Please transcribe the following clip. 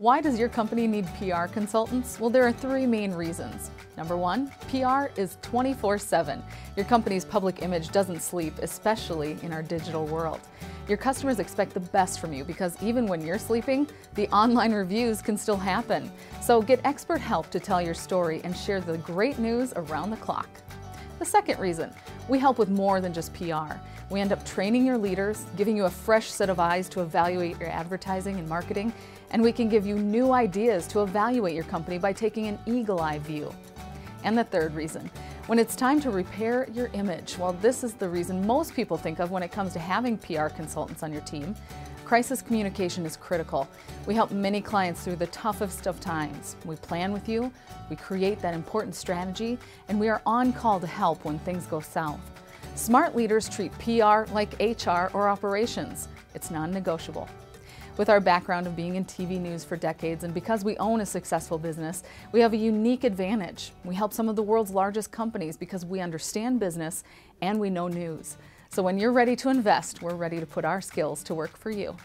Why does your company need PR consultants? Well, there are three main reasons. Number one, PR is 24 7. Your company's public image doesn't sleep, especially in our digital world. Your customers expect the best from you because even when you're sleeping, the online reviews can still happen. So get expert help to tell your story and share the great news around the clock. The second reason, we help with more than just PR. We end up training your leaders, giving you a fresh set of eyes to evaluate your advertising and marketing, and we can give you new ideas to evaluate your company by taking an eagle eye view. And the third reason, when it's time to repair your image, well, this is the reason most people think of when it comes to having PR consultants on your team. Crisis communication is critical. We help many clients through the toughest of times. We plan with you, we create that important strategy, and we are on call to help when things go south. Smart leaders treat PR like HR or operations. It's non-negotiable. With our background of being in TV news for decades and because we own a successful business, we have a unique advantage. We help some of the world's largest companies because we understand business and we know news. So when you're ready to invest, we're ready to put our skills to work for you.